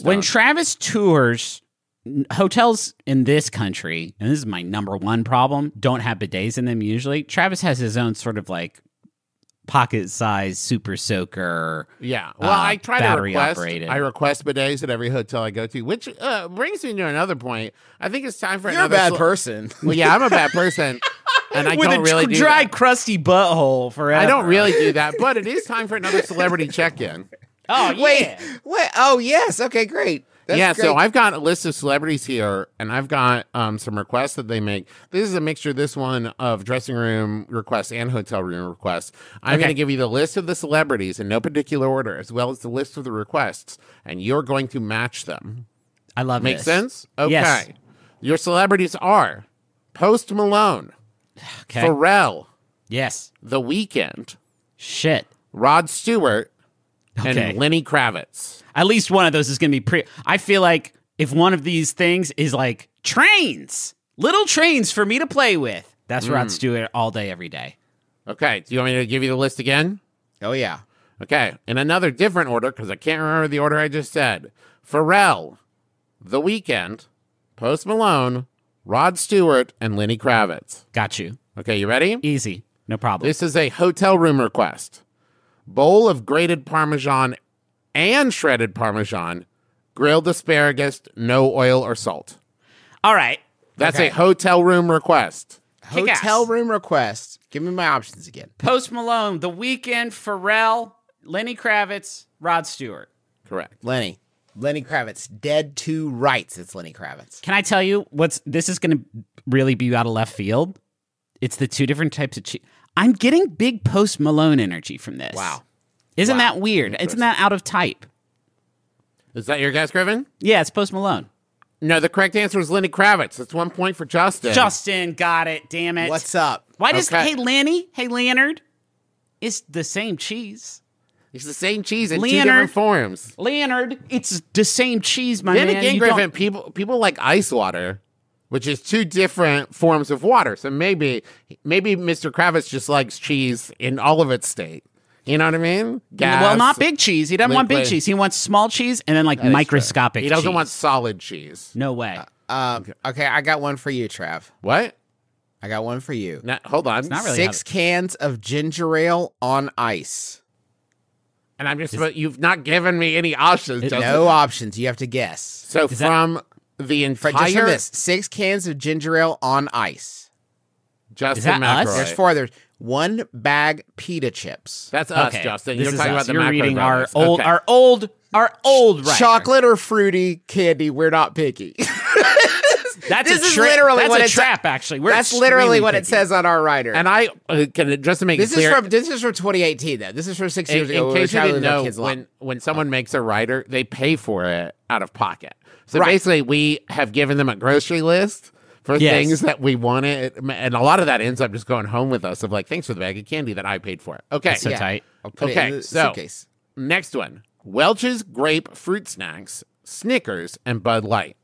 When Travis tours, hotels in this country, and this is my number one problem, don't have bidets in them usually. Travis has his own sort of like pocket size super soaker. Yeah. Well, uh, I try to request. operated. I request bidets at every hotel I go to, which uh, brings me to another point. I think it's time for You're a another. bad cele- person. Well, yeah, I'm a bad person, and I With don't a really dr- do dry, that. crusty butthole forever. I don't really do that, but it is time for another celebrity check-in. Oh yeah. Wait, wait. Oh yes. Okay, great. That's yeah, so. I've got a list of celebrities here, and I've got um, some requests that they make. This is a mixture, this one, of dressing room requests and hotel room requests. I'm Okay. going to give you the list of the celebrities in no particular order, as well as the list of the requests, and you're going to match them. I love Make this. sense? Okay. Yes. Your celebrities are Post Malone, Okay. Pharrell, yes. The Weeknd, Shit. Rod Stewart, Okay. and Lenny Kravitz. At least one of those is going to be pre. I feel like if one of these things is like trains, little trains for me to play with, that's Mm. Rod Stewart all day, every day. Okay. Do you want me to give you the list again? oh yeah. Okay, in another different order, because I can't remember the order I just said. Pharrell, The Weeknd, Post Malone, Rod Stewart, and Lenny Kravitz. Got you. Okay, you ready? Easy. No problem. This is a hotel room request. Bowl of grated Parmesan and shredded Parmesan, grilled asparagus, no oil or salt. all right. That's Okay. a hotel room request. Kick-ass. Hotel room request. Give me my options again. Post Malone, The Weeknd, Pharrell, Lenny Kravitz, Rod Stewart. Correct. Lenny. Lenny Kravitz. Dead to rights. It's Lenny Kravitz. Can I tell you what's this is going to really be out of left field? It's the two different types of cheese. I'm getting big Post Malone energy from this. Wow. Isn't Wow. that weird? Isn't that out of type? Is that your guess, Griffin? Yeah, it's Post Malone. No, the correct answer is Lenny Kravitz. That's one point for Justin. Justin got it. Damn it. What's up? Why does Okay. Hey Lenny? Hey Leonard? It's the same cheese. It's the same cheese in two Leonard. different forms. Leonard, it's the same cheese, my Then man. again, You Griffin, don't- people people like ice water, which is two different forms of water. So maybe maybe Mr. Kravitz just likes cheese in all of its state. You know what I mean? Gas. well, not big cheese. He doesn't want big cheese. He wants small cheese and then like microscopic. Cheese. He doesn't cheese. want solid cheese. No way. Um, okay, I got one for you, Trav. What? I got one for you. Now, hold on. not really Six cans of ginger ale on ice. and I'm just but you've not given me any options. Justin. No options. You have to guess. So Is that- from the For, just entire for this, six cans of ginger ale on ice. Justin that us? There's four. There's one bag pita chips. That's us, okay, Justin. This You're talking us. about the You're Macro reading our old, Okay. our old, our old rider. Chocolate or fruity candy, we're not picky. That's this a is tra- literally that's what a it's- trap. Actually, We're That's literally what it says on our rider. And I uh, can just to make this it clear. is from this is from 2018 though. This is from six in, years in ago. we case you didn't know, lot. when when someone makes a rider, they pay for it out of pocket. So Right. basically, we have given them a grocery list for Yes. things that we wanted, and a lot of that ends up just going home with us. Of like, thanks for the bag of candy that I paid for. Okay, so Yeah. tight. I'll put it Okay, in the so- suitcase. next one: Welch's grape fruit snacks, Snickers, and Bud Light.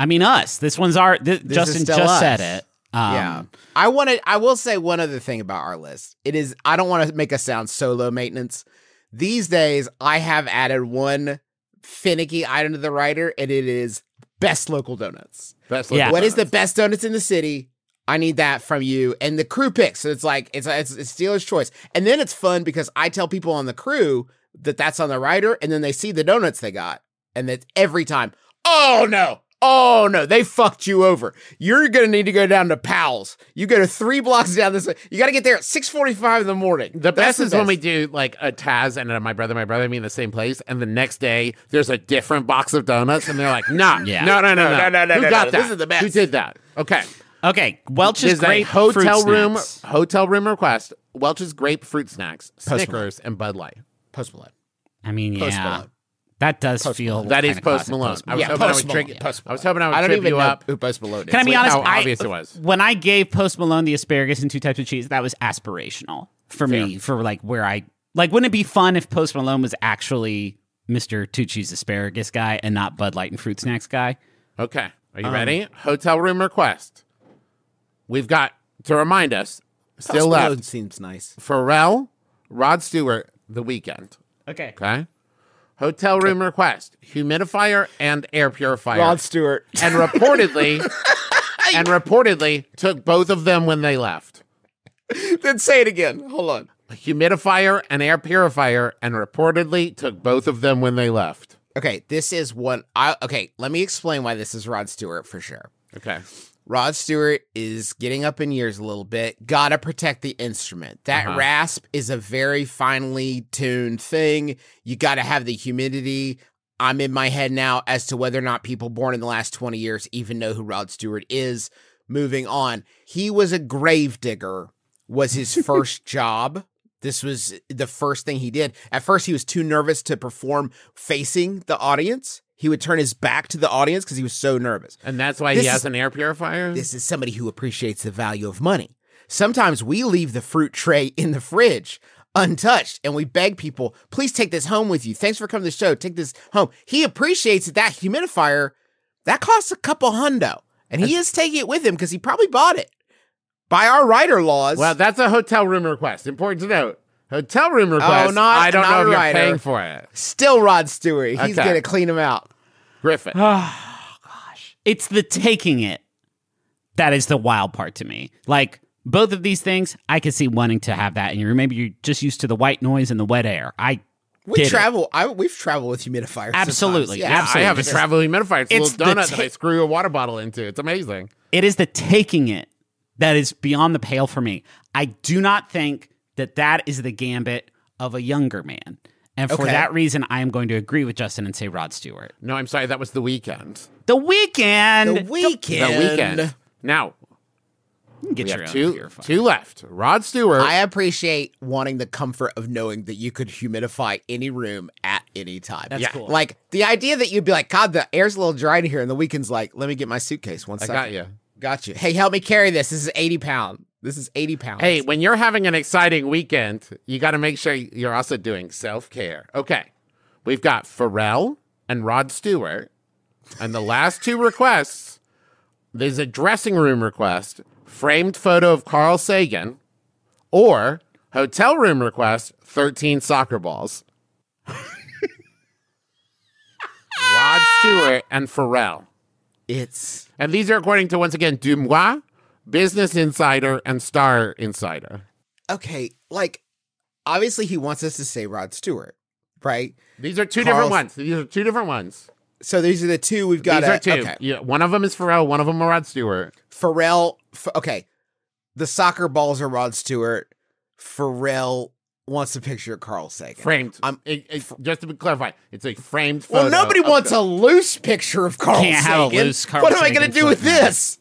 I mean, us. This one's our. Th- is Justin just us. said it. Um, yeah, I wanted. I will say one other thing about our list. It is. I don't want to make us sound so low maintenance. These days, I have added one finicky item to the rider, and it is best local donuts. Best Yeah. local What is the best donuts in the city? I need that from you and the crew picks. So it's like it's it's, it's Steeler's choice, and then it's fun because I tell people on the crew that that's on the rider, and then they see the donuts they got, and that every time. Oh no. Oh no, they fucked you over. You're gonna need to go down to Powell's. You go to three blocks down this way. You gotta get there at 645 in the morning. The That's best is when we do like a Taz and a my brother, my brother, me in the same place, and the next day there's a different box of donuts, and they're like, "Nah, Yeah. no, no, no, no, No, no, no, Who no, got no. that? This is the best. Who did that? Okay, Okay, Welch's there's a grape hotel fruit room, snacks. hotel room request. Welch's grape fruit snacks, Malone. Snickers, and Bud Light. Post Malone. I mean, Post yeah, Malone. That does Post feel Malone. That is kinda Post classic Malone. Post I was Yeah, hoping I Post would Malone. trick. Post I was hoping I would I don't trip even you know up. who Post Malone is. Can I be with honest? how I- obvious it was. When I gave Post Malone the asparagus and two types of cheese, that was aspirational for me. For like where I like, wouldn't it be fun if Post Malone was actually Mister Two Cheese Asparagus guy and not Bud Light and fruit snacks guy? Okay, are you Um, ready? Hotel room request. We've got to remind us. Still Post Malone left. seems nice. Pharrell, Rod Stewart, The Weeknd. Okay. Okay. Hotel room request, humidifier, and air purifier. Rod Stewart. and reportedly, and reportedly took both of them when they left. then say it again. Hold on. A humidifier and air purifier, and reportedly took both of them when they left. Okay, this is one. I okay. Let me explain why this is Rod Stewart for sure. Okay. Rod Stewart is getting up in years a little bit. Gotta protect the instrument. That Uh-huh. rasp is a very finely tuned thing. You gotta have the humidity. I'm in my head now as to whether or not people born in the last 20 years even know who Rod Stewart is. Moving on. He was a gravedigger, was his first job. This was the first thing he did. At first, he was too nervous to perform facing the audience. He would turn his back to the audience because he was so nervous. And that's why This he has is- an air purifier? This is somebody who appreciates the value of money. Sometimes we leave the fruit tray in the fridge untouched and we beg people, please take this home with you. Thanks for coming to the show. Take this home. He appreciates that that humidifier, that costs a couple hundo. And he is taking it with him because he probably bought it. By our rider laws. well, that's a hotel room request. Important to note. Hotel room request. Oh, not- I don't not know a if you're paying for it. still Rod Stewart. He's Okay. going to clean him out. Griffin. Gosh, it's the taking it that is the wild part to me. Like both of these things, I could see wanting to have that in your room. Maybe you're just used to the white noise and the wet air. I We get it. travel. I, we've traveled with humidifiers. Absolutely. Yeah, absolutely. I have a Just- travel humidifier. It's a little the donut that I screw a water bottle into. It's amazing. it is the taking it that is beyond the pale for me. I do not think that that is the gambit of a younger man. And for Okay. that reason, I am going to agree with Justin and say Rod Stewart. No, I'm sorry. That was the Weeknd. The Weeknd. The Weeknd. The Weeknd. Now, You get we your have two, two left. Rod Stewart. I appreciate wanting the comfort of knowing that you could humidify any room at any time. That's Yeah. cool. Like the idea that you'd be like, God, the air's a little dry in here, and the Weeknd's like, let me get my suitcase. One I second. got you. Got you. Hey, help me carry this. This is 80 pound. This is 80 pounds. Hey, when you're having an exciting weekend, you got to make sure you're also doing self care. Okay. We've got Pharrell and Rod Stewart. And the last two requests there's a dressing room request, framed photo of Carl Sagan, or hotel room request, 13 soccer balls. Rod Stewart and Pharrell. it's And these are according to, once again, Dumois, Business Insider, and Star Insider. okay. Like, obviously, he wants us to say Rod Stewart, right? These are two Carl- different ones. These are two different ones. So these are the two we've got. These are two. Okay. Yeah, one of them is Pharrell. One of them is Rod Stewart. Pharrell. F- okay. The soccer balls are Rod Stewart. Pharrell wants a picture of Carl Sagan. Framed. I'm- It- it- just to be clarified, it's a framed photo. Well, nobody wants the- a loose picture of Carl Can't have a Sagan. loose Carl what am I going to do with this?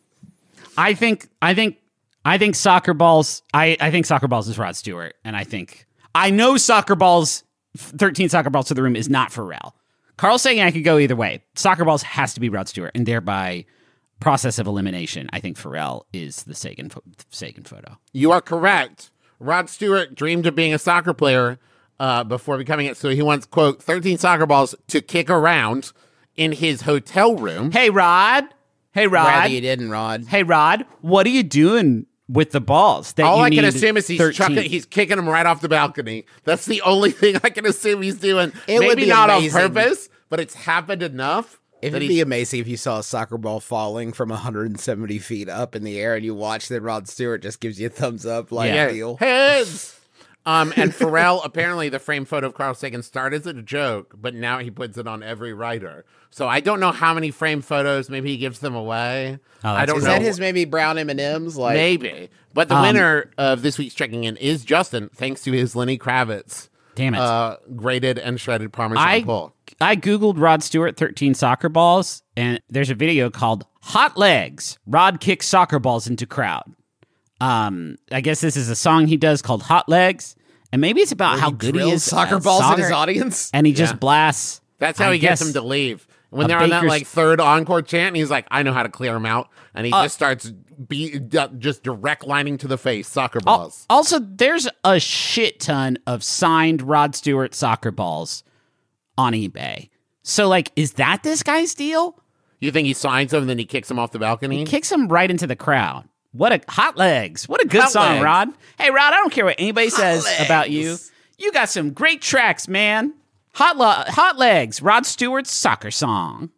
I think I think I think soccer balls I, I think soccer balls is Rod Stewart and I think I know soccer balls 13 soccer balls to the room is not for Pharrell. Carl Sagan I could go either way. Soccer balls has to be Rod Stewart and thereby process of elimination I think Pharrell is the Sagan Sagan photo. You are correct. Rod Stewart dreamed of being a soccer player uh, before becoming it, so he wants quote thirteen soccer balls to kick around in his hotel room. Hey Rod. Hey Rod. Rather you didn't, Rod. Hey Rod, what are you doing with the balls? That All you I can assume is he's 13? chucking, he's kicking them right off the balcony. That's the only thing I can assume he's doing. It would Maybe be not amazing. on purpose, but it's happened enough. It would be amazing if you saw a soccer ball falling from 170 feet up in the air and you watch that Rod Stewart just gives you a thumbs up like Yeah. deal. Heads. Um, and Pharrell, apparently, the frame photo of Carl Sagan started as a joke, but now he puts it on every rider. So I don't know how many frame photos. Maybe he gives them away. Oh, I don't Is know. that his maybe brown M&Ms? Like, Maybe. But the Um, winner of this week's checking in is Justin, thanks to his Lenny Kravitz Damn it. uh, grated and shredded Parmesan I pull. I googled Rod Stewart 13 soccer balls and there's a video called Hot Legs. Rod kicks soccer balls into crowd. Um I guess this is a song he does called Hot Legs and maybe it's about where how he good he drills is soccer at balls soccer, in his audience. and he just Yeah. blasts That's how I he gets guess, him to leave. When a they're on that baker's- like third encore chant, and he's like, "I know how to clear him out," and he Uh, just starts be d- just direct lining to the face soccer Al- balls. Also, there's a shit ton of signed Rod Stewart soccer balls on eBay. So, like, is that this guy's deal? You think he signs them and then he kicks him off the balcony? He kicks him right into the crowd. What a hot legs. What a good Hot song, legs. Rod. Hey, Rod, I don't care what anybody says legs. about you. You got some great tracks, man. Hot, lo- hot legs, Rod Stewart's soccer song.